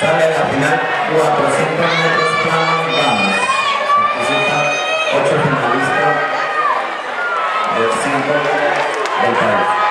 Sale a la final 400 metros plano vamos. Participan 8 finalistas del 5 del país.